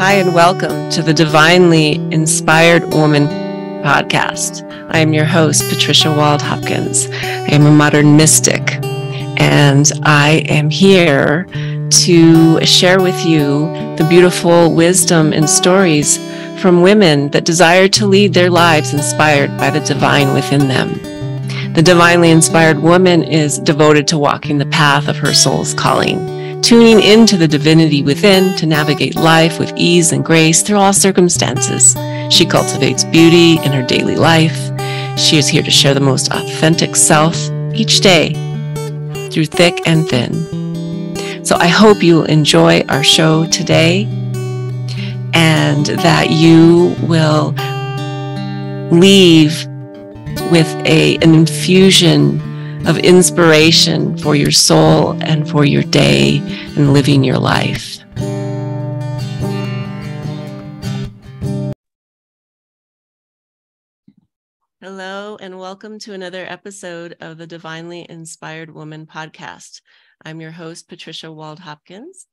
Hi, and welcome to the Divinely Inspired Woman podcast. I am your host, Patricia Wald Hopkins. I am a modern mystic, and I am here to share with you the beautiful wisdom and stories from women that desire to lead their lives inspired by the divine within them. The divinely inspired woman is devoted to walking the path of her soul's calling tuning into the divinity within to navigate life with ease and grace through all circumstances. She cultivates beauty in her daily life. She is here to share the most authentic self each day through thick and thin. So I hope you will enjoy our show today and that you will leave with a, an infusion of inspiration for your soul and for your day and living your life. Hello, and welcome to another episode of the Divinely Inspired Woman podcast. I'm your host, Patricia Wald Hopkins,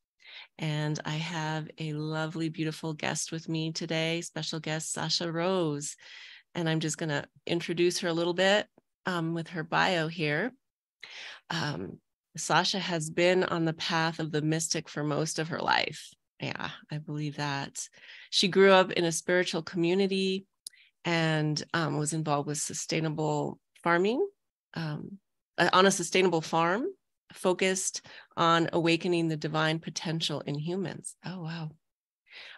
and I have a lovely, beautiful guest with me today, special guest Sasha Rose. And I'm just going to introduce her a little bit um, with her bio here. Um, Sasha has been on the path of the mystic for most of her life. Yeah, I believe that. She grew up in a spiritual community and um, was involved with sustainable farming um, uh, on a sustainable farm focused on awakening the divine potential in humans. Oh, wow.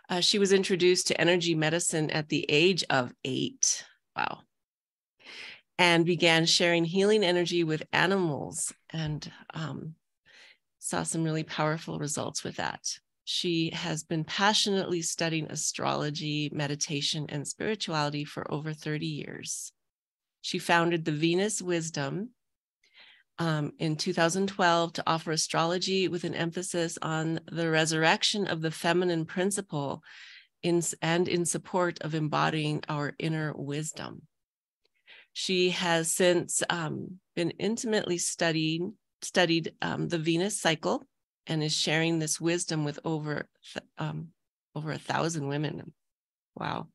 Uh, she was introduced to energy medicine at the age of eight. Wow and began sharing healing energy with animals and um, saw some really powerful results with that. She has been passionately studying astrology, meditation, and spirituality for over 30 years. She founded the Venus Wisdom um, in 2012 to offer astrology with an emphasis on the resurrection of the feminine principle in, and in support of embodying our inner wisdom. She has since um, been intimately studying studied um, the Venus cycle and is sharing this wisdom with over um, over a thousand women. Wow.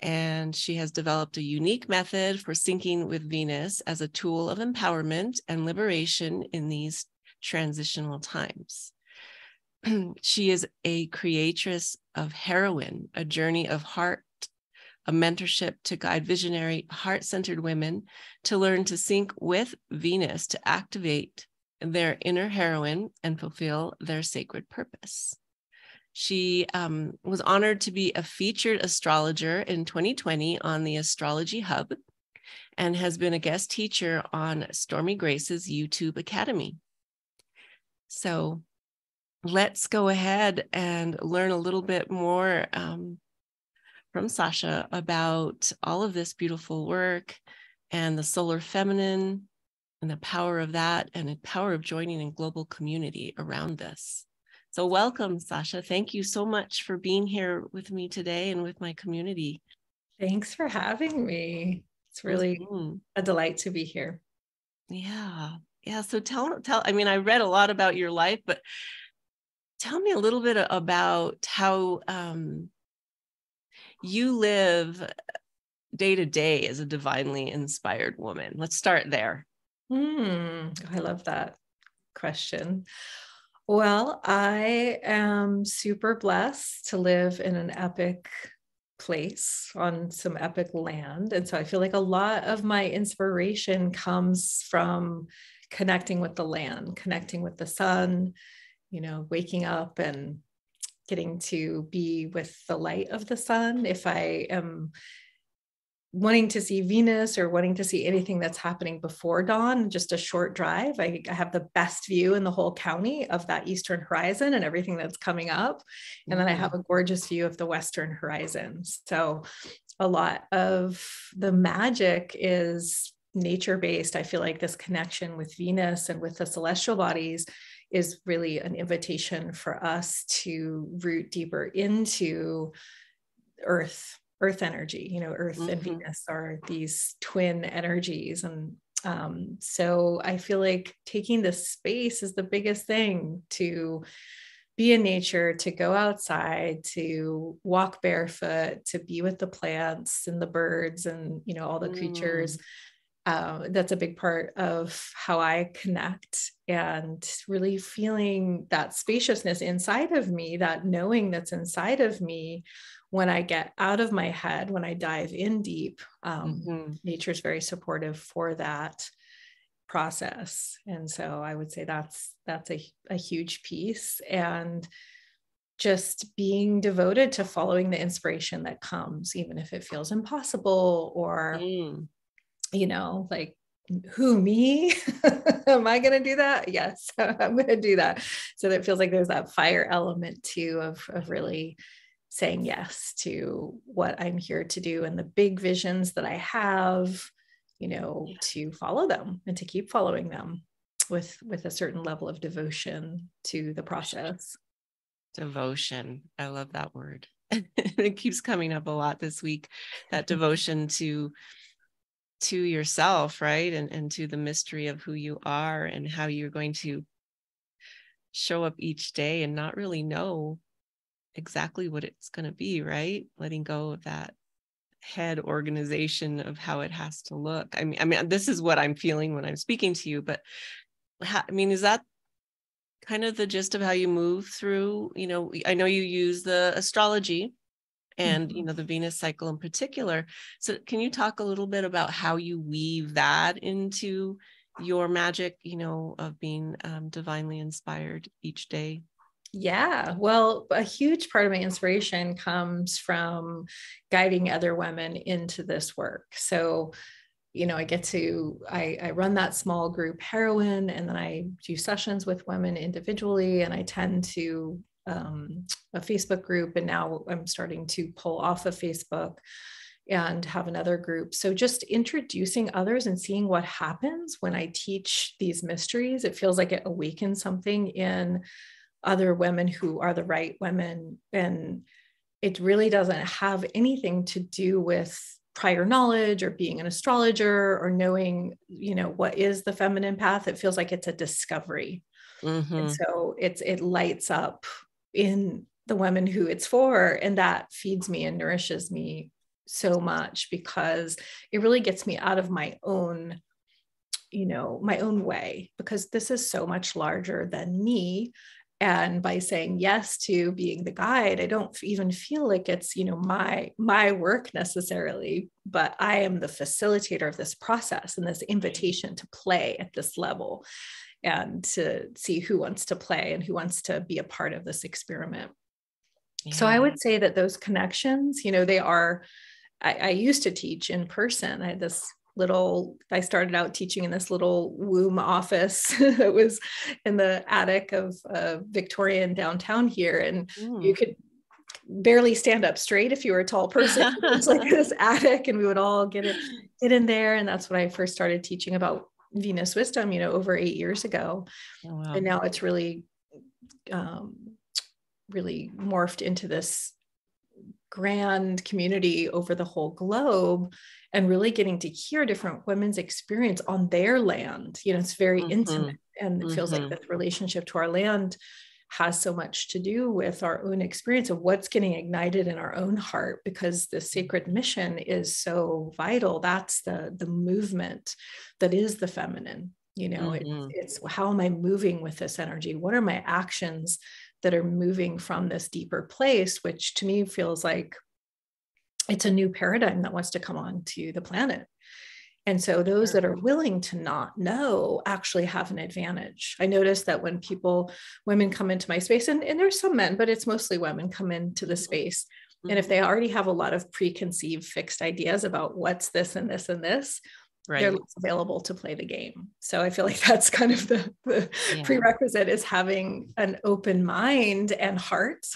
And she has developed a unique method for syncing with Venus as a tool of empowerment and liberation in these transitional times. she is a creatress of heroine, a journey of heart a mentorship to guide visionary, heart centered women to learn to sync with Venus to activate their inner heroine and fulfill their sacred purpose. She um, was honored to be a featured astrologer in 2020 on the Astrology Hub and has been a guest teacher on Stormie Grace's YouTube Academy. So let's go ahead and learn a little bit more um, from Sasha about all of this beautiful work and the solar feminine and the power of that and the power of joining in global community around this. So, welcome, Sasha. Thank you so much for being here with me today and with my community. Thanks for having me. It's really mm-hmm. a delight to be here. Yeah. Yeah. So tell tell I mean I read a lot about your life, but tell me a little bit about how um you live day to day as a divinely inspired woman. Let's start there. Mm, I love that question. Well, I am super blessed to live in an epic place on some epic land. And so I feel like a lot of my inspiration comes from connecting with the land, connecting with the sun, you know, waking up and getting to be with the light of the sun, if I am wanting to see Venus or wanting to see anything that's happening before dawn, just a short drive, I, I, have the best view in the whole county of that eastern horizon and everything that's coming up. And then I have mm-hmm. a gorgeous view of the western horizon. So a lot of the magic is nature based. I feel like this connection with Venus and with the celestial bodies is really an invitation for us to root deeper into earth earth energy you know earth mm-hmm. and venus are these twin energies and um, so i feel like taking this space is the biggest thing to be in nature, to go outside, to walk barefoot, to be with the plants and the birds and you know all the mm. Uh, that's a big part of how I connect and really feeling that spaciousness inside of me, that knowing that's inside of me when I get out of my head, when I dive in deep. Um, mm-hmm. Nature is very supportive for that process and so i would say that's that's a, a huge piece and just being devoted to following the inspiration that comes even if it feels impossible or mm. You know like who me? Am i going to do that? Yes i'm going to do that. So that feels like there's that fire element too of, of really saying yes to what i'm here to do and the big visions that i have you know yeah. to follow them and to keep following them with with a certain level of devotion to the process. Devotion. I love that word. It keeps coming up a lot this week that devotion to to yourself right and and to the mystery of who you are and how you're going to show up each day and not really know exactly what it's going to be right letting go of that head organization of how it has to look. I mean, I mean, this is what I'm feeling when I'm speaking to you, but how, I mean, is that kind of the gist of how you move through? You know, I know you use the astrology and mm-hmm. you know the venus cycle in particular so can you talk a little bit about how you weave that into your magic you know of being um, divinely inspired each day yeah, well, a huge part of my inspiration comes from guiding other women into this work. So, you know, I get to I, I run that small group heroine, and then I do sessions with women individually, and I tend to um, a Facebook group, and now I'm starting to pull off of Facebook and have another group. So just introducing others and seeing what happens when I teach these mysteries, it feels like it awakens something in other women who are the right women. And it really doesn't have anything to do with prior knowledge or being an astrologer or knowing, you know, what is the feminine path. It feels like it's a discovery. Mm-hmm. And so it's it lights up in the women who it's for. And that feeds me and nourishes me so much because it really gets me out of my own you know my own way because this is so much larger than me and by saying yes to being the guide i don't even feel like it's you know my my work necessarily but i am the facilitator of this process and this invitation to play at this level and to see who wants to play and who wants to be a part of this experiment yeah. so i would say that those connections you know they are I, I used to teach in person i had this little i started out teaching in this little womb office that was in the attic of uh, victorian downtown here and mm. you could barely stand up straight if you were a tall person it's like this attic and we would all get it get in there and that's when i first started teaching about venus wisdom you know over eight years ago oh, wow. and now it's really um, really morphed into this grand community over the whole globe and really getting to hear different women's experience on their land you know it's very mm-hmm. intimate and it feels mm-hmm. like this relationship to our land has so much to do with our own experience of what's getting ignited in our own heart because the sacred mission is so vital that's the the movement that is the feminine you know mm-hmm. it, it's how am i moving with this energy what are my actions that are moving from this deeper place which to me feels like it's a new paradigm that wants to come on to the planet. And so those that are willing to not know actually have an advantage. I notice that when people, women come into my space, and, and there's some men, but it's mostly women come into the mm-hmm. space. And if mm-hmm. they already have a lot of preconceived fixed ideas about what's this and this and this, right. they're less available to play the game. So I feel like that's kind of the, the yeah. prerequisite is having an open mind and heart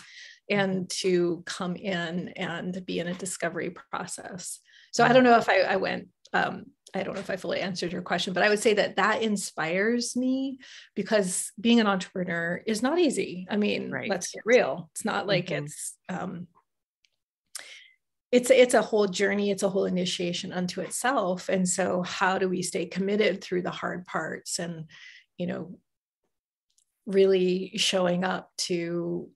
and to come in and be in a discovery process. So I don't know if I, I went, um, I don't know if I fully answered your question, but I would say that that inspires me because being an entrepreneur is not easy. I mean, right. let's get real. It's not like mm-hmm. it's, um, it's it's a whole journey it's a whole initiation unto itself. And so how do we stay committed through the hard parts and you know really showing up to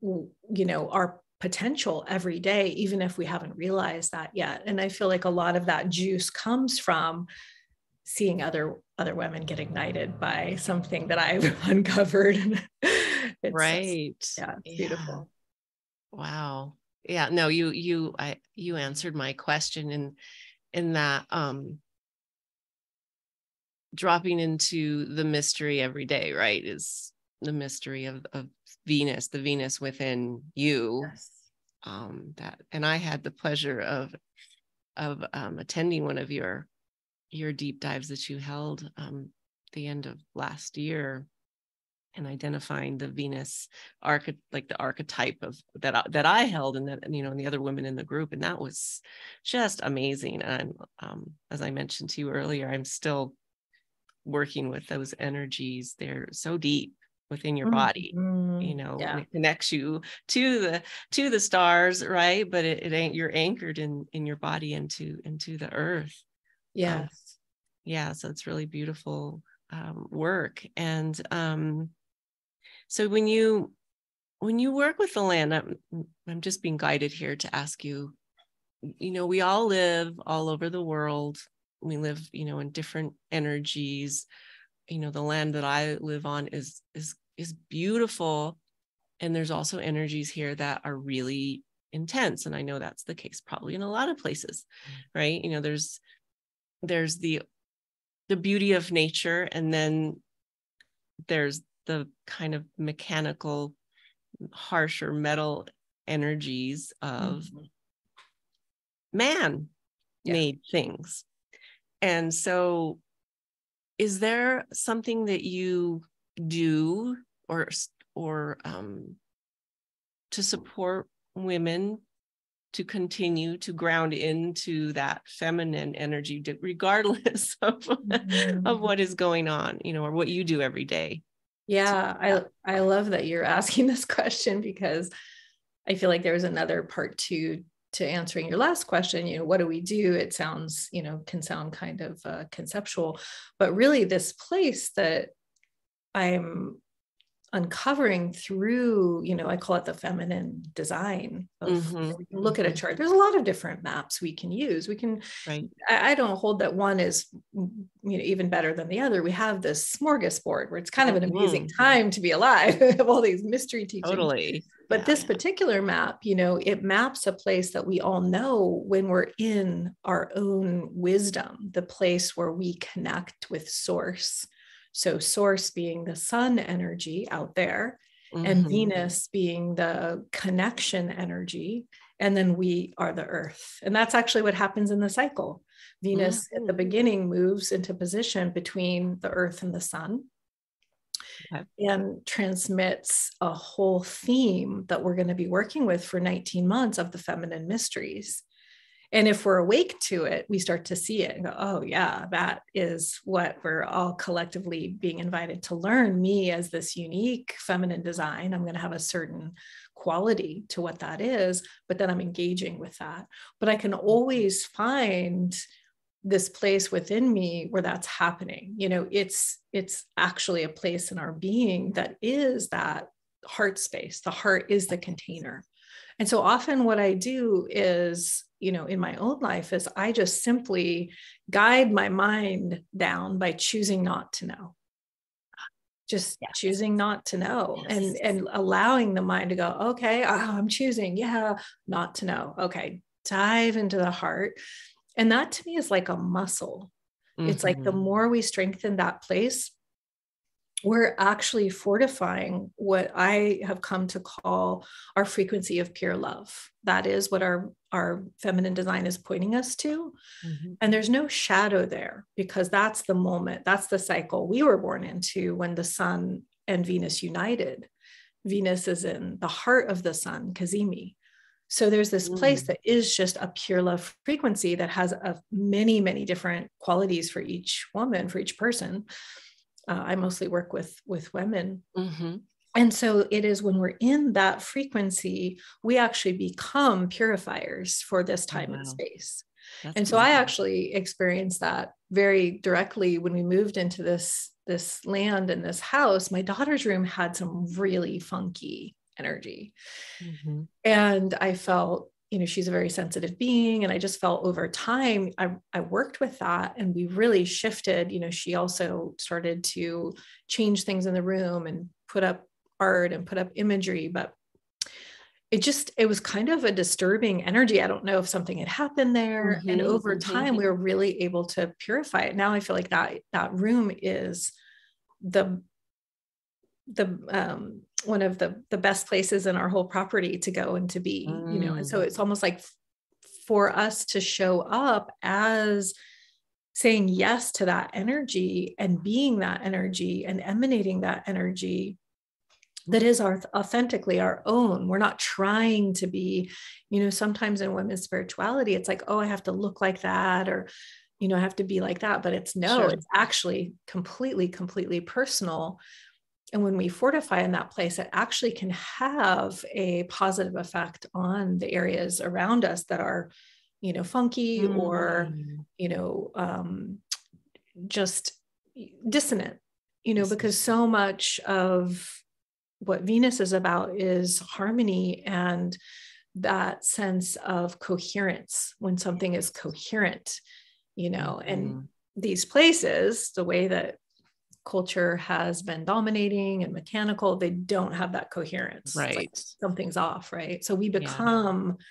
you know our potential every day even if we haven't realized that yet? And i feel like a lot of that juice comes from seeing other other women get ignited by something that i've uncovered. It's, right. yeah yeah. beautiful. Wow yeah no you you i you answered my question in in that um dropping into the mystery every day right is the mystery of of venus the venus within you yes. um that and i had the pleasure of of um attending one of your your deep dives that you held um the end of last year and identifying the Venus arch like the archetype of that I, that I held and that you know and the other women in the group and that was just amazing. And um, as I mentioned to you earlier I'm still working with those energies. They're so deep within your body mm-hmm. you know yeah. it connects you to the to the stars right? But it, it ain't you're anchored in in your body into into the earth. Yes. Um, yeah so it's really beautiful um, work. And um so when you when you work with the land, I'm, I'm just being guided here to ask you, you know, we all live all over the world. We live, you know, in different energies. You know, the land that I live on is is is beautiful. And there's also energies here that are really intense. And I know that's the case probably in a lot of places, right? You know, there's there's the the beauty of nature and then there's the kind of mechanical, harsher metal energies of mm-hmm. man made yeah. things. And so, is there something that you do or or um, to support women to continue to ground into that feminine energy regardless of, mm-hmm. of what is going on you know or what you do every day yeah, I I love that you're asking this question because I feel like there's another part to to answering your last question. You know, what do we do? It sounds, you know, can sound kind of uh, conceptual, but really this place that I'm uncovering through you know i call it the feminine design of, mm-hmm. we can look at a mm-hmm. chart there's a lot of different maps we can use we can right. I, I, don't hold that one is you know even better than the other we have this smorgasbord where it's kind of an amazing mm-hmm. time to be alive of all these mystery teachings totally but yeah. this particular map you know it maps a place that we all know when we're in our own wisdom the place where we connect with source so, source being the sun energy out there, mm-hmm. and Venus being the connection energy. And then we are the earth. And that's actually what happens in the cycle. Venus mm-hmm. at the mm-hmm. beginning moves into position between the earth and the sun. Okay. and transmits a whole theme that we're going to be working with for 19 months of the feminine mysteries. And if we're awake to it, we start to see it and go, oh, yeah, that is what we're all collectively being invited to learn. Me as this unique feminine design, I'm going to have a certain quality to what that is, but then I'm engaging with that. But I can mm-hmm. always find this place within me where that's happening you know it's it's actually a place in our being that is that heart space the heart is the container and so often what i do is you know in my own life is i just simply guide my mind down by choosing not to know just yes. choosing not to know yes. and and allowing the mind to go okay oh, i'm choosing yeah not to know okay dive into the heart and that to me is like a muscle mm-hmm. it's like the mm-hmm. more we strengthen that place we're actually fortifying what I have come to call our frequency of pure love. That is what our, our feminine design is pointing us to. Mm-hmm. And there's no shadow there because that's the moment, that's the cycle we were born into when the sun and Venus united. Venus is in the heart of the sun, Cazimi. So there's this place mm. that is just a pure love frequency that has a many, many different qualities for each woman, for each person uh, I mostly work with with women. Mm-hmm. And so it is when we're in that frequency, we actually become purifiers for this time wow. and space. That's and so I actually experienced that very directly when we moved into this this land and this house my daughter's room had some really funky energy mm-hmm. and i felt you know she's a very sensitive being and i just felt over time I, I worked with that and we really shifted you know she also started to change things in the room and put up art and put up imagery but it just it was kind of a disturbing energy. I don't know if something had happened there mm-hmm, and over time we were really able to purify it. Now i feel like that that room is the the um one of the the best places in our whole property to go and to be mm. you know and so mm. it's almost like for us to show up as saying yes to that energy and being that energy and emanating that energy that is our authentically our own we're not trying to be you know sometimes in women's spirituality it's like oh i have to look like that or you know i have to be like that but it's no sure. it's actually completely completely personal and when we fortify in that place it actually can have a positive effect on the areas around us that are you know funky mm. or you know um, just dissonant you know because so much of what venus is about is harmony and that sense of coherence when something is coherent you know and these places the way that culture has been dominating and mechanical, they don't have that coherence. Right. Like something's off, right? So we become yeah.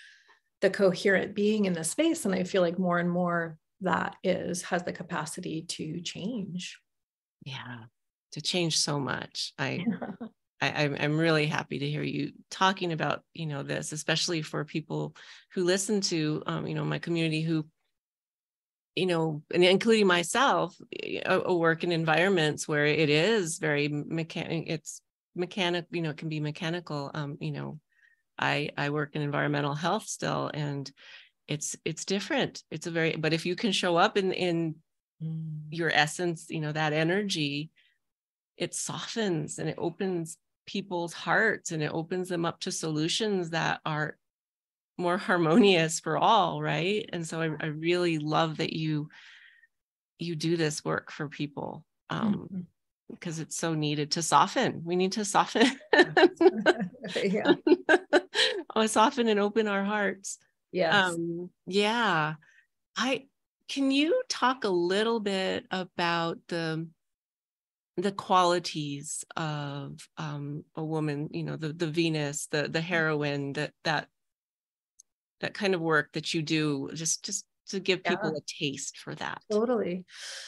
the coherent being in the space. And I feel like more and more that is has the capacity to change. Yeah. To change so much. I yeah. I, I'm really happy to hear you talking about, you know, this, especially for people who listen to, um, you know, my community who you know, and including myself, a, work in environments where it is very mechanic. It's mechanic, you know, it can be mechanical. Um, you know, I I work in environmental health still, and it's it's different. It's a very, but if you can show up in in mm. your essence, you know, that energy, it softens and it opens people's hearts and it opens them up to solutions that are more harmonious for all right? And so I, I really love that you you do this work for people um mm-hmm. because it's so needed to soften. We need to soften. Yeah. Oh, soften and open our hearts. Yeah um yeah. I can you talk a little bit about the the qualities of um, a woman you know the the venus the the heroine that that that kind of work that you do just just to give people yeah. a taste for that totally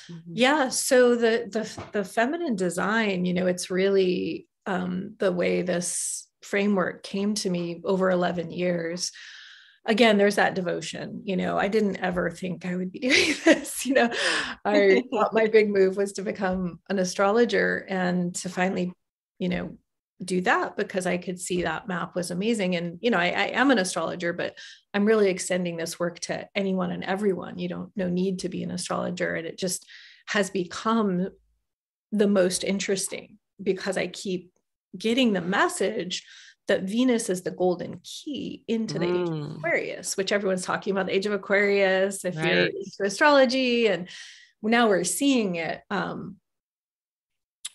mm-hmm. yeah so the the the feminine design you know it's really um, the way this framework came to me over 11 years again there's that devotion you know i didn't ever think i would be doing this you know i thought my big move was to become an astrologer and to finally you know do that because I could see that map was amazing. And, you know, I, I, am an astrologer, but I'm really extending this work to anyone and everyone. You don't no need to be an astrologer. And it just has become the most interesting because I keep getting the message that Venus is the golden key into the mm. age of mm. Aquarius, which everyone's talking about the age of Aquarius, if right. you're into astrology. And now we're seeing it. Um,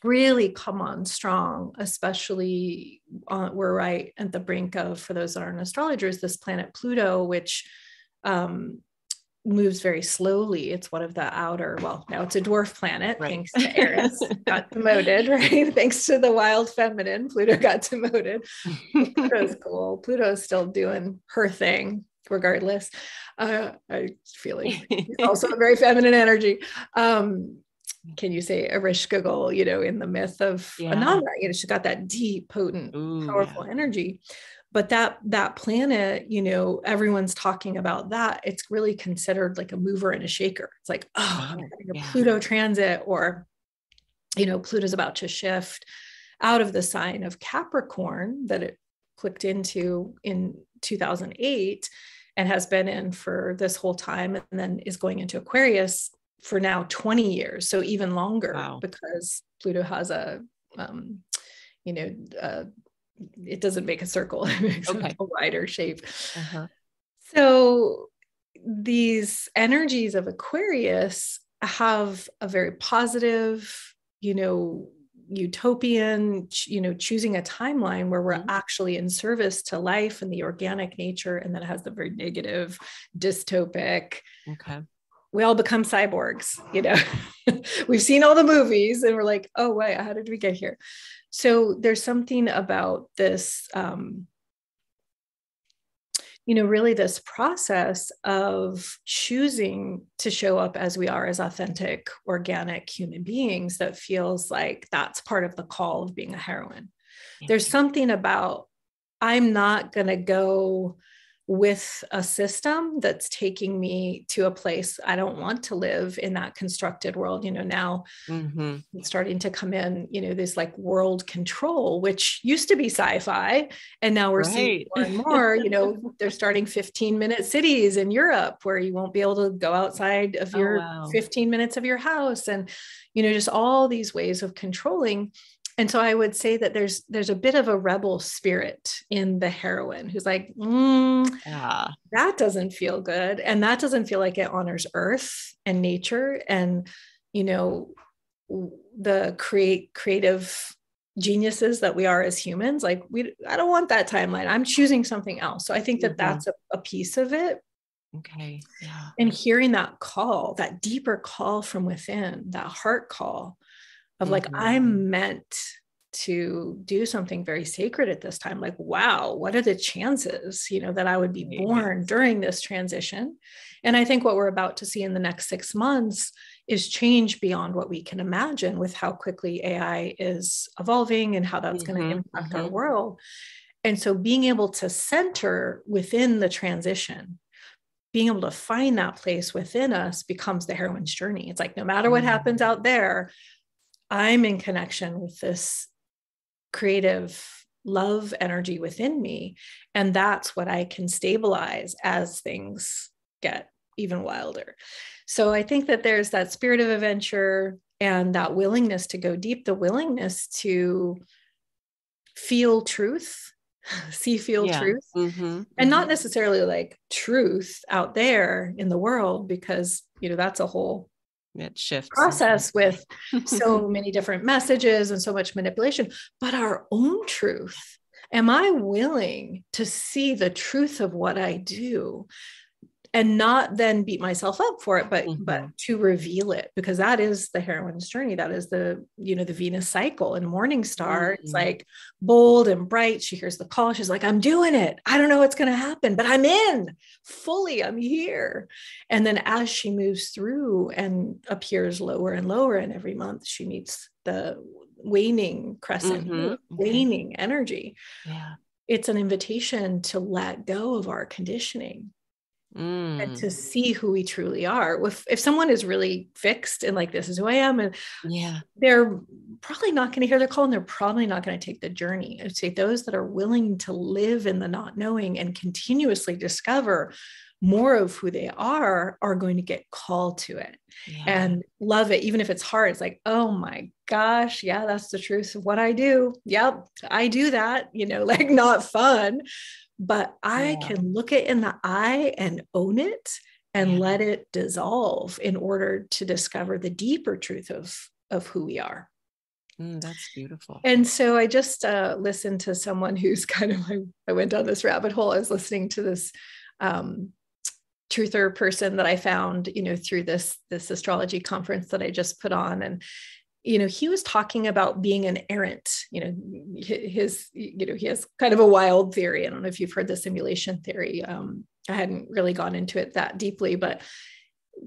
really come on strong, especially on, we're right at the brink of, for those that aren't astrologers, this planet Pluto, which um, moves very slowly. It's one of the outer, well, now it's a dwarf planet, right. thanks to Eris, got demoted, right? Thanks to the wild feminine, Pluto got demoted. Pluto's cool. Pluto's still doing her thing regardless. Uh, I feel like also a very feminine energy. Um, can you say Ereshkigal, you know, in the myth of yeah. Inanna, you know, she's got that deep, potent, Ooh, powerful yeah. energy. But that that planet, you know, everyone's talking about that. It's really considered like a mover and a shaker. It's like, oh, oh a yeah. Pluto transit, or you know, Pluto's about to shift out of the sign of Capricorn that it clicked into in 2008 and has been in for this whole time and then is going into Aquarius for now 20 years, so even longer wow. because Pluto has a, um, you know, uh, it doesn't make a circle; it makes okay. a wider shape. Uh-huh. So these energies of Aquarius have a very positive, you know utopian you know choosing a timeline where we're mm-hmm. actually in service to life and the organic nature and then it has the very negative dystopic okay we all become cyborgs you know? We've seen all the movies and we're like oh wait how did we get here? So there's something about this um, you know, really this process of choosing to show up as we are as authentic, organic human beings that feels like that's part of the call of being a heroine. There's something about, I'm not going to go with a system that's taking me to a place I don't want to live in that constructed world. You know, now mm-hmm. starting to come in, you know, this like world control, which used to be sci fi. And now we're right. seeing more and more, you know, they're starting 15 minute cities in Europe where you won't be able to go outside of oh, your wow. 15 minutes of your house. And, you know, just all these ways of controlling and so i would say that there's there's a bit of a rebel spirit in the heroine who's like mm, yeah. that doesn't feel good. And that doesn't feel like it honors earth and nature and you know the create creative geniuses that we are as humans. Like we i don't want that timeline. I'm choosing something else. So i think that mm-hmm. that's a, a piece of it. Okay. Yeah. And hearing that call that deeper call from within that heart call of like mm-hmm. i'm meant to do something very sacred at this time like wow what are the chances you know that i would be born during this transition and i think what we're about to see in the next 6 months is change beyond what we can imagine with how quickly ai is evolving and how that's mm-hmm. going to impact mm-hmm. our world and so being able to center within the transition being able to find that place within us becomes the heroine's journey. It's like no matter what happens mm. out there, I'm in connection with this creative love energy within me. And that's what I can stabilize as things get even wilder. So I think that there's that spirit of adventure and that willingness to go deep, the willingness to feel truth, see, feel yeah. truth, mm-hmm. and not mm-hmm. necessarily like truth out there in the world, because, you know, that's a whole it shifts process with so many different messages and so much manipulation. But our own truth am i willing to see the truth of what i do and not then beat myself up for it but mm-hmm. but to reveal it because that is the heroine's journey. That is the you know the venus cycle and morning star. Mm-hmm. it's like bold and bright. She hears the call. She's like i'm doing it. I don't know what's going to happen but i'm in. Fully i'm here. And then as she moves through and appears lower and lower and every month she meets the waning crescent mm-hmm. waning energy. Yeah. It's an invitation to let go of our conditioning mm. and to see who we truly are. If, if someone is really fixed and like, this is who I am, and yeah, they're probably not going to hear their call and they're probably not going to take the journey. I'd say those that are willing to live in the not knowing and continuously discover more of who they are are going to get called to it yeah. and love it even if it's hard it's like oh my gosh yeah that's the truth of what i do yep i do that you know like not fun but I yeah. can look it in the eye and own it and yeah. let it dissolve in order to discover the deeper truth of, of who we are. Mm, that's beautiful. And so I just uh, listened to someone who's kind of, I, I went down this rabbit hole. I was listening to this um, truther person that I found, you know, through this, this astrology conference that I just put on. And you know he was talking about being an errant you know his you know he has kind of a wild theory. I don't know if you've heard the simulation theory. Um, i hadn't really gone into it that deeply but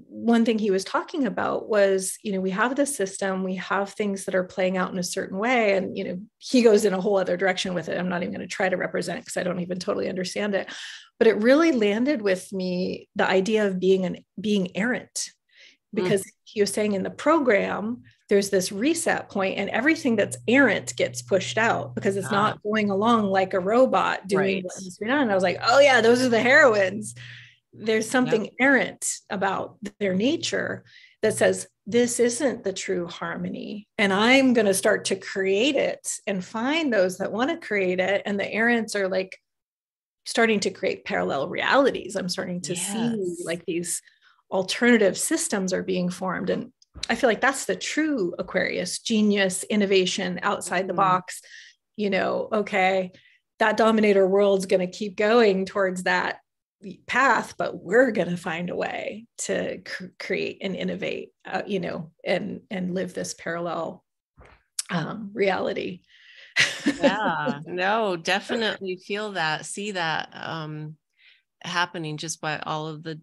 one thing he was talking about was you know we have this system we have things that are playing out in a certain way and you know he goes in a whole other direction with it. I'm not even going to try to represent because i don't even totally understand it. But it really landed with me the idea of being an being errant because mm. he was saying in the program there's this reset point and everything that's errant gets pushed out because it's not ah. going along like a robot doing right. what needs to be done. And I was like, oh yeah, those are the heroines. There's something yep. errant about their nature that says this isn't the true harmony. And I'm going to start to create it and find those that want to create it. And the errants are like starting to create parallel realities. I'm starting to yes. see like these alternative systems are being formed. And I feel like that's the true Aquarius genius, innovation outside mm-hmm. the box. You know, okay, that dominator world's going to keep going towards that path but we're going to find a way to cr- create and innovate uh, you know and and live this parallel um, reality yeah no definitely feel that see that um happening just by all of the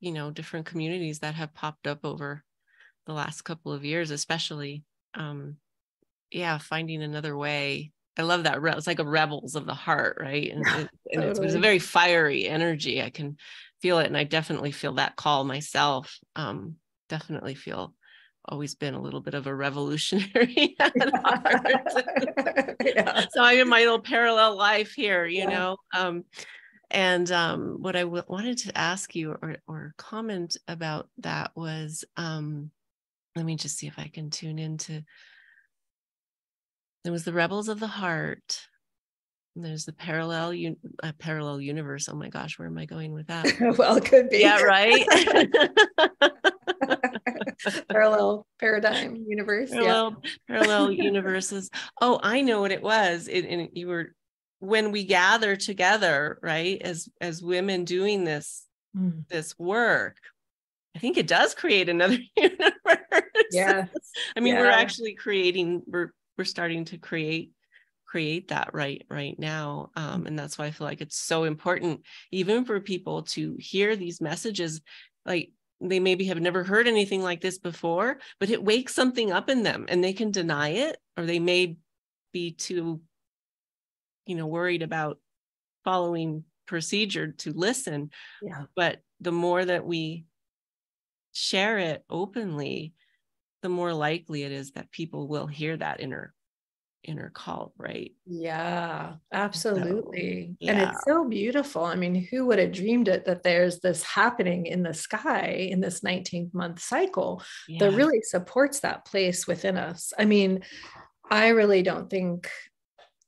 you know different communities that have popped up over the last couple of years especially um yeah finding another way I love that. It's like a rebels of the heart, right? And, it, and totally. it's, a very fiery energy. I can feel it, and I definitely feel that call myself. Um, definitely feel always been a little bit of a revolutionary yeah. So I'm in my little parallel life here, you yeah. know. Um, and um, what I w- wanted to ask you or, or comment about that was, um, let me just see if I can tune into there was the Rebels of the Heart. There's the parallel un- uh, parallel universe. Oh my gosh, where am I going with that? well, it could be. Yeah, right. parallel paradigm universe. Parallel, yeah. parallel universes. Oh, I know what it was. It, and you were when we gather together, right? As as women doing this mm. this work, I think it does create another universe. Yeah. I mean, yeah. we're actually creating, we're we're starting to create create that right right now. Um, and that's why i feel like it's so important even for people to hear these messages. Like they maybe have never heard anything like this before but it wakes something up in them and they can deny it or they may be too you know worried about following procedure to listen. Yeah. But the more that we share it openly the more likely it is that people will hear that inner inner call right yeah absolutely so, yeah. and it's so beautiful i mean who would have dreamed it that there's this happening in the sky in this 19 month cycle yeah. that really supports that place within us i mean i really don't think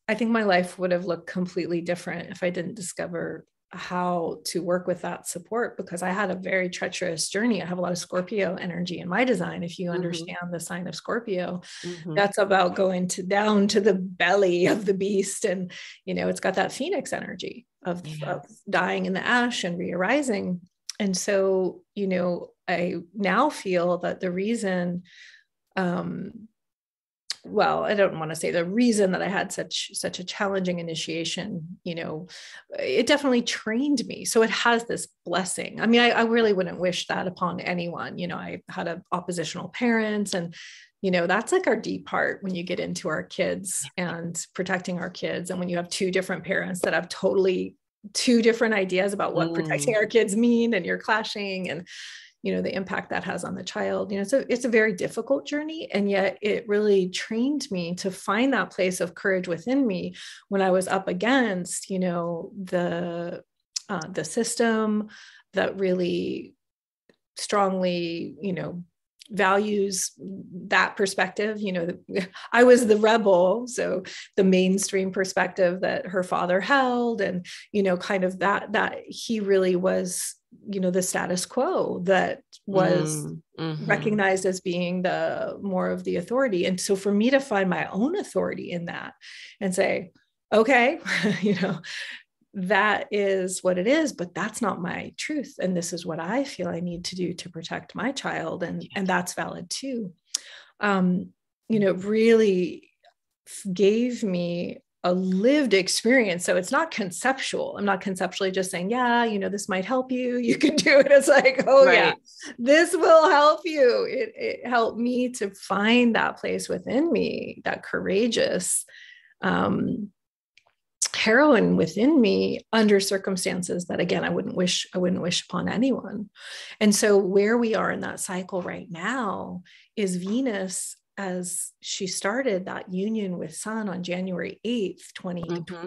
i think my life would have looked completely different if i didn't discover how to work with that support because I had a very treacherous journey. I have a lot of Scorpio energy in my design. If you mm-hmm. understand the sign of Scorpio, mm-hmm. that's about going to down to the belly of the beast. And, you know, it's got that Phoenix energy of, yeah. of dying in the ash and re-arising. And so, you know, I now feel that the reason um, well i don't want to say the reason that i had such such a challenging initiation you know it definitely trained me. So it has this blessing. I mean I, I really wouldn't wish that upon anyone. You know i had a oppositional parents and you know that's like our deep part when you get into our kids and protecting our kids. And when you have two different parents that have totally two different ideas about what mm. protecting our kids mean and you're clashing and you know the impact that has on the child you know so it's a very difficult journey and yet it really trained me to find that place of courage within me when i was up against you know the uh, the system that really strongly you know values that perspective you know i was the rebel so the mainstream perspective that her father held and you know kind of that that he really was you know the status quo that was mm, mm-hmm. recognized as being the more of the authority. And so for me to find my own authority in that and say okay you know that is what it is but that's not my truth. And this is what i feel i need to do to protect my child. And and that's valid too. Um you know really gave me a lived experience. So it's not conceptual. I'm not conceptually just saying, yeah, you know, this might help you. You can do it. It's like, oh, right. yeah, this will help you. It, it, helped me to find that place within me, that courageous um, heroine within me under circumstances that, again, I wouldn't wish, I wouldn't wish upon anyone. And so where we are in that cycle right now is Venus as she started that union with Sun on January 8th, 2022.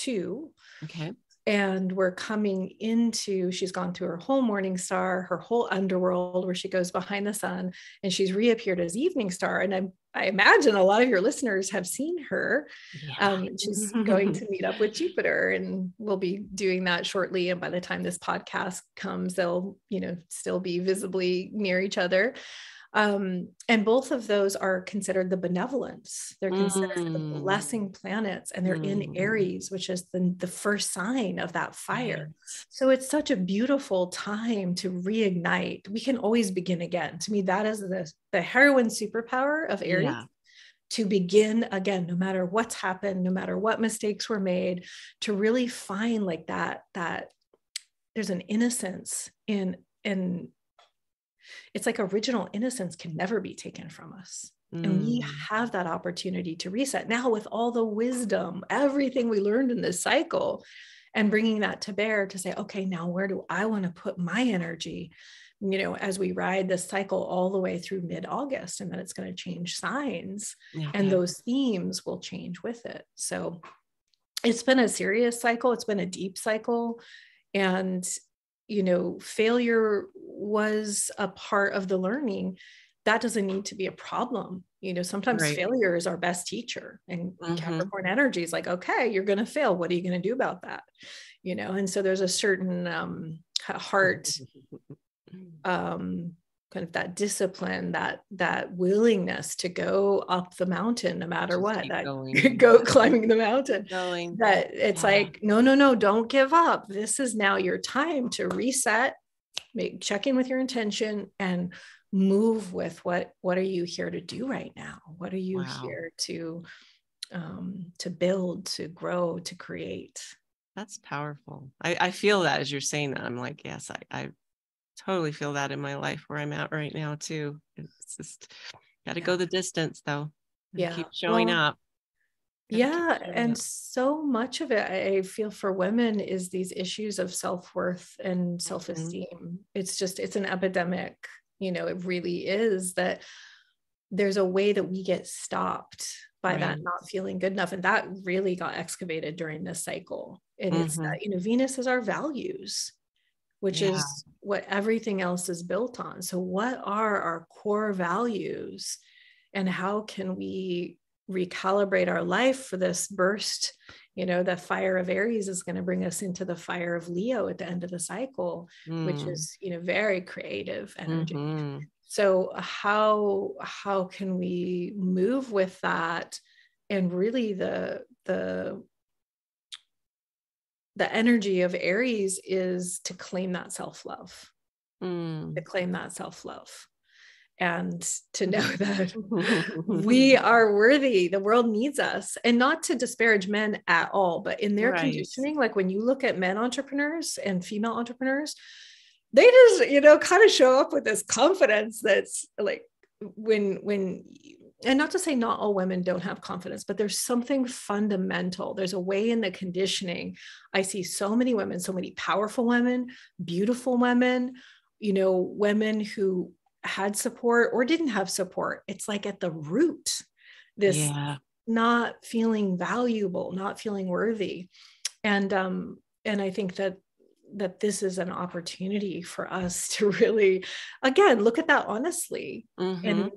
Mm-hmm. Okay. And we're coming into, she's gone through her whole morning star, her whole underworld where she goes behind the sun, and she's reappeared as evening star. And I, I imagine a lot of your listeners have seen her. Yeah. Um, she's going to meet up with Jupiter, and we'll be doing that shortly. And by the time this podcast comes, they'll, you know, still be visibly near each other. Um, and both of those are considered the benevolence. They're considered Mm. the blessing planets, and they're in Mm. Aries, which is the, the first sign of that fire. So it's such a beautiful time to reignite. We can always begin again. To me, that is the, the heroine superpower of Aries. Yeah. To begin again, no matter what's happened, no matter what mistakes were made, to really find like that, that there's an innocence in in it's like original innocence can never be taken from us. And we Mm. have that opportunity to reset now with all the wisdom, everything we learned in this cycle, and bringing that to bear to say, okay, now where do I want to put my energy? You know, as we ride this cycle all the way through mid August, and then it's going to change signs, Yeah. and those themes will change with it. So it's been a serious cycle, it's been a deep cycle. And, you know, failure was a part of the learning that doesn't need to be a problem. You know, sometimes Right. failure is our best teacher. And Mhm. Capricorn energy is like, okay, you're going to fail. What are you going to do about that? You know, and so there's a certain um, heart, um, kind of that discipline, that that willingness to go up the mountain no matter Just what. That going. go climbing the mountain Going. that it's Yeah. like no no no don't give up this is now your time to reset make check in with your intention and move with what what are you here to do right now what are you Wow. here to um to build to grow to create That's powerful. I, I feel that as you're saying that. I'm like, yes, I, I totally feel that in my life where I'm at right now too. It's just got to go the distance though. Yeah. Keep showing Well, up. Gotta yeah showing and up. so much of it i feel for women is these issues of self-worth and self-esteem it's just it's an epidemic you know it really is that there's a way that we get stopped by that not feeling good enough and that really got excavated during this cycle and it's Mhm. that you know venus is our values which Yeah. is what everything else is built on so what are our core values and how can we recalibrate our life for this burst you know the fire of aries is going to bring us into the fire of leo at the end of the cycle which Mm. is you know very creative energy Mhm. so how how can we move with that and really the the the energy of aries is to claim that self-love Mm. to claim that self-love and to know that we are worthy the world needs us and not to disparage men at all but in their Right. conditioning like when you look at men entrepreneurs and female entrepreneurs they just you know kind of show up with this confidence that's like when when and not to say not all women don't have confidence but there's something fundamental there's a way in the conditioning i see so many women so many powerful women beautiful women you know women who had support or didn't have support it's like at the root this yeah. not feeling valuable not feeling worthy and um and i think that that this is an opportunity for us to really again look at that honestly Mhm. and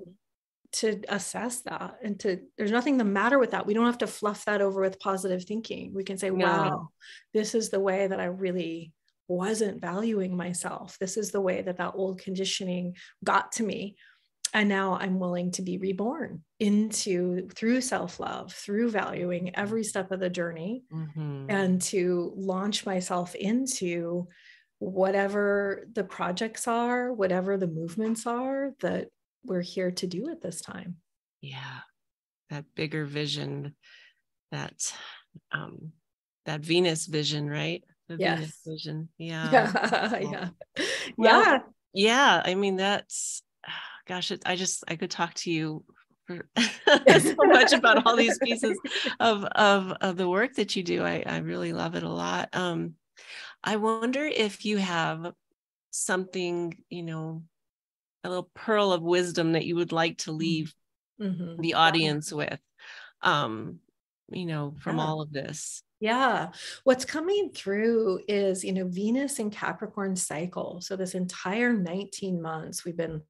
to assess that and to there's nothing the matter with that we don't have to fluff that over with positive thinking we can say No. wow this is the way that i really wasn't valuing myself this is the way that that old conditioning got to me and now i'm willing to be reborn into through self-love through valuing every step of the journey Mhm. and to launch myself into whatever the projects are whatever the movements are that we're here to do at this time. Yeah. That bigger vision that um that venus vision right? The venus vision. Yeah. Yeah. Yeah. Well, yeah. yeah i mean that's gosh it, i just i could talk to you for so much about all these pieces of of of the work that you do. I i really love it a lot. Um i wonder if you have something you know a little pearl of wisdom that you would like to leave Mhm. the audience with um you know from Yeah. all of this Yeah. What's coming through is, you know, Venus and Capricorn cycle. So this entire 19 months we've been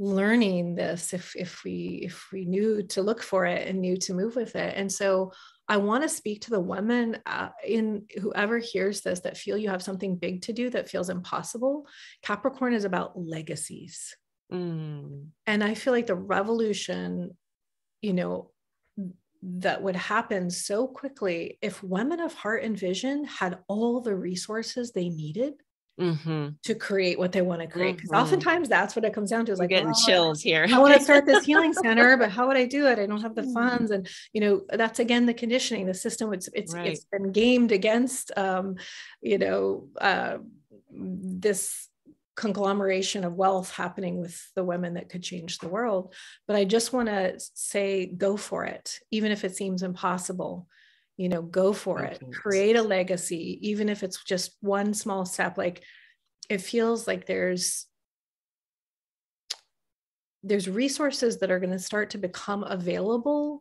learning this if if we if we knew to look for it and knew to move with it. And so I want to speak to the women uh, in whoever hears this that feel you have something big to do that feels impossible. Capricorn is about legacies. Mm. And I feel like the revolution, you know, that would happen so quickly if women of heart and vision had all the resources they needed mm-hmm. to create what they want to create. Because mm-hmm. oftentimes that's what it comes down to. Is like getting oh, chills here. I want to start this healing center, but how would I do it? I don't have the mm. funds, and you know that's again the conditioning. The system. It's it's right. it's been gamed against, um, you know, uh, this conglomeration of wealth happening with the women that could change the world. But I just want to say, go for it, even if it seems impossible you know go for it. Create a legacy even if it's just one small step. Like it feels like there's there's resources that are going to start to become available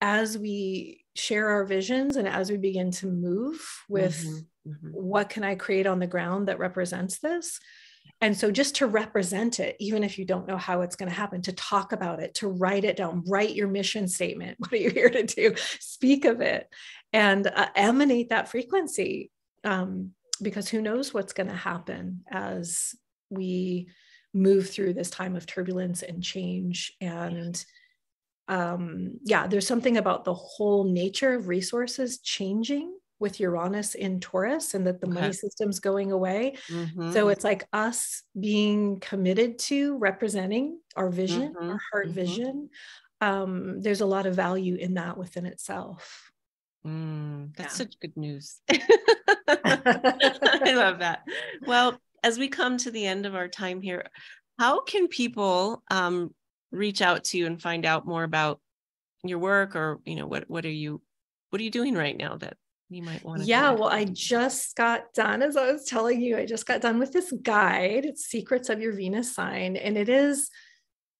as we share our visions and as we begin to move with mm-hmm, mm-hmm. what can i create on the ground that represents this and so just to represent it even if you don't know how it's going to happen to talk about it to write it down write your mission statement what are you here to do? Speak of it and uh, emanate that frequency um, because who knows what's going to happen as we move through this time of turbulence and change and um, yeah there's something about the whole nature of resources changing with Uranus in Taurus and that the okay. money system's going away. Mm-hmm. So it's like us being committed to representing our vision, mm-hmm. our heart mm-hmm. vision. Um, there's a lot of value in that within itself. Mm, that's yeah. such good news. I love that. Well, as we come to the end of our time here, how can people um, reach out to you and find out more about your work or you know what what are you what are you doing right now that you might want to yeah well i just got done as i was telling you i just got done with this guide it's secrets of your venus sign and it is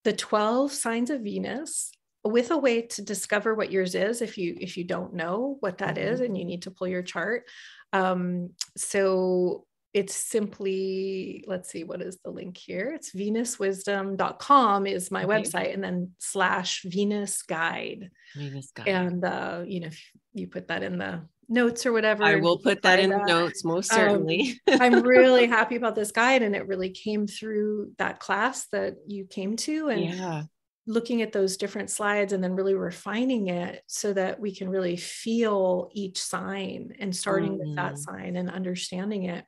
the 12 signs of venus with a way to discover what yours is if you if you don't know what that mm-hmm. is and you need to pull your chart. Um, so it's simply let's see what is the link here? It's venuswisdom.com is my okay. website and then slash venus guide. Venus guide. And uh, you know if you put that in the notes or whatever. I will put that in the notes most certainly. Um, I'm really happy about this guide and it really came through that class that you came to and yeah. looking at those different slides and then really refining it so that we can really feel each sign and starting mm. with that mm. sign and understanding it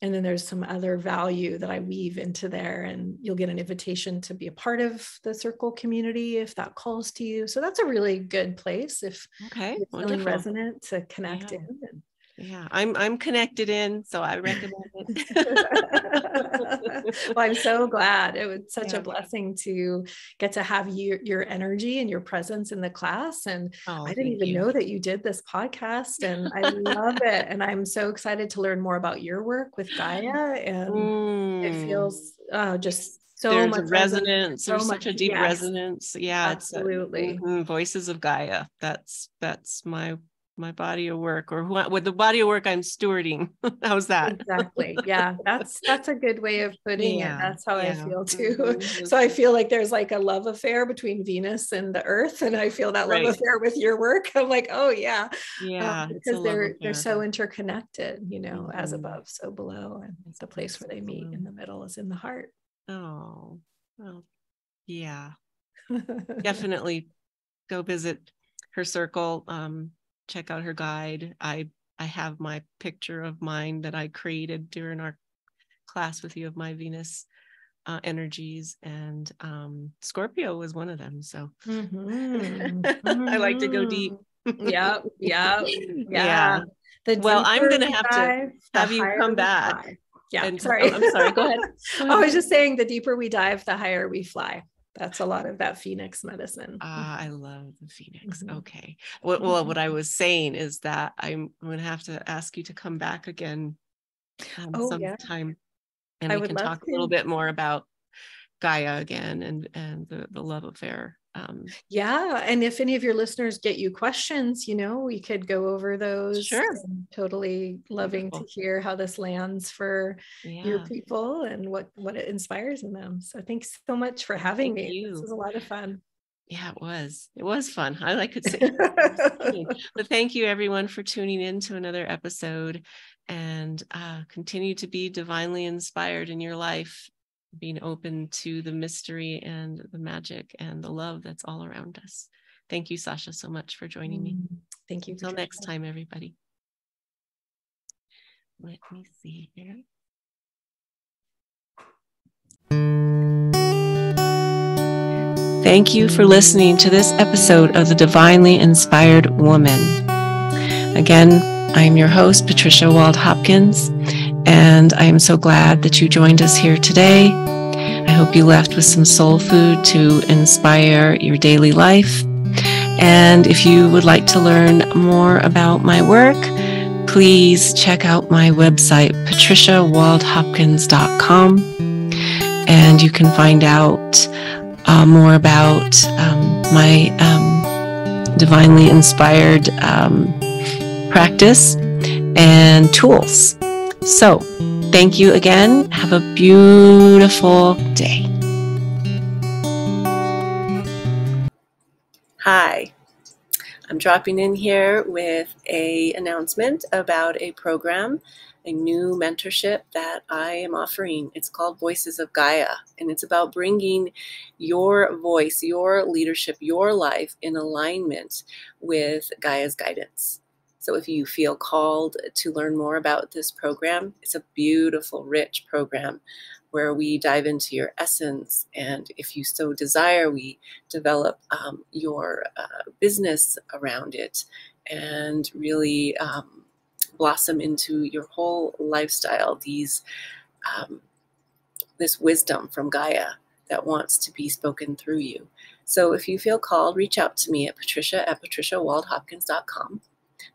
and then there's some other value that I weave into there, and you'll get an invitation to be a part of the circle community if that calls to you. So that's a really good place if okay, it's feeling resonant to connect yeah. in. Yeah, I'm I'm connected in, so I recommend it. well, I'm so glad. It was such yeah. a blessing to get to have your your energy and your presence in the class. And oh, I didn't even you. know that you did this podcast, and I love it. And I'm so excited to learn more about your work with Gaia. And mm. it feels uh, just so there's much resonance. So there's much, such a deep yes. resonance. Yeah, absolutely. It's mm-hmm, voices of Gaia. That's that's my my body of work or who, with the body of work I'm stewarding. How's that? Exactly. Yeah, that's that's a good way of putting yeah. it. That's how yeah. I feel too. Mm-hmm. So I feel like there's like a love affair between Venus and the Earth, and I feel that right. love affair with your work. I'm like, oh yeah, yeah, um, because they're they're so interconnected. You know, mm-hmm. as above, so below, and it's the place where they meet in the middle is in the heart. Oh, well, yeah, definitely go visit her circle. Um, check out her guide. I I have my picture of mine that I created during our class with you of my Venus uh, energies, and um, Scorpio was one of them. So mm-hmm. I like to go deep. yeah, yeah, yeah. yeah. Well, I'm going to have to have you come back. Yeah, and, sorry. Oh, I'm sorry. Go ahead. Go ahead. I was just saying the deeper we dive, the higher we fly that's a lot of that phoenix medicine. Ah, I love the phoenix. Mm-hmm. Okay. Well, well, what I mm-hmm. was saying is that I'm, I'm going to have to ask you to come back again um, oh, sometime, yeah. and I we can talk to. a little bit more about Gaia again and and the, the love affair um, yeah and if any of your listeners get you questions you know we could go over those sure totally loving Wonderful. to hear how this lands for yeah. your people and what what it inspires in them so thanks so much for having Thank me you. this was a lot of fun yeah, it was. It was fun. I like it. but thank you everyone for tuning in to another episode and uh, continue to be divinely inspired in your life being open to the mystery and the magic and the love that's all around us. Thank you, Sasha, so much for joining me. Mm, thank you. Until next time, everybody. Let me see here. Thank you for listening to this episode of The Divinely Inspired Woman. Again, I'm your host, Patricia Wald Hopkins, and I am so glad that you joined us here today. I hope you left with some soul food to inspire your daily life. And if you would like to learn more about my work, please check out my website, patriciawaldhopkins.com. And you can find out uh, more about um, my um, divinely inspired um, practice and tools. So, thank you again. Have a beautiful day. Hi. I'm dropping in here with a announcement about a program, a new mentorship that I am offering. It's called Voices of Gaia, and it's about bringing your voice, your leadership, your life in alignment with Gaia's guidance. So if you feel called to learn more about this program, it's a beautiful, rich program where we dive into your essence. And if you so desire, we develop um, your uh, business around it and really um, blossom into your whole lifestyle. These, um, this wisdom from Gaia that wants to be spoken through you. So if you feel called, reach out to me at patricia at patriciawaldhopkins.com.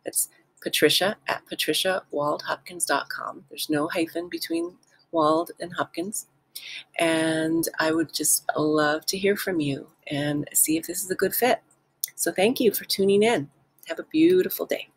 That's Patricia at patriciawaldhopkins.com. There's no hyphen between Wald and Hopkins. And I would just love to hear from you and see if this is a good fit. So thank you for tuning in. Have a beautiful day.